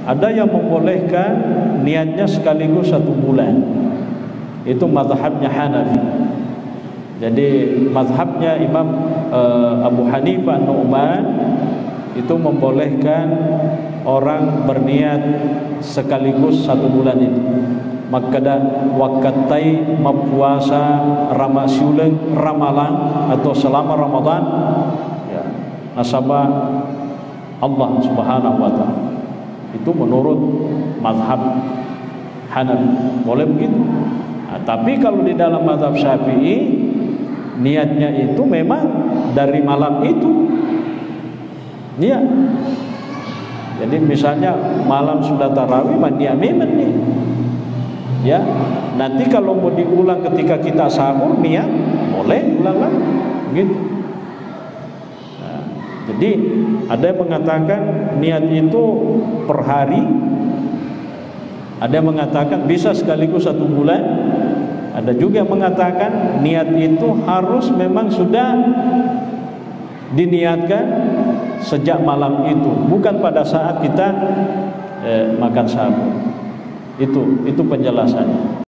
Ada yang membolehkan niatnya sekaligus satu bulan. Itu mazhabnya Hanafi. Jadi mazhabnya Imam uh, Abu Hanifah Nu'man itu membolehkan orang berniat sekaligus satu bulan itu. Maka wakatai mempuasa ramasiuleung ramalan atau selama Ramadan ya nasabah Allah Subhanahu wa taala. Menurut mazhab Hanafi. Boleh begitu? Nah, tapi kalau di dalam mazhab Syafi'i niatnya itu memang dari malam itu. Niat. Jadi misalnya malam sudah tarawih, niat memang nih. Ya, nanti kalau mau diulang ketika kita sahur niat boleh ulang lagi. Gitu. Jadi ada yang mengatakan niat itu per hari, ada yang mengatakan bisa sekaligus satu bulan, ada juga yang mengatakan niat itu harus memang sudah diniatkan sejak malam itu, bukan pada saat kita eh, makan sahur. Itu itu penjelasannya.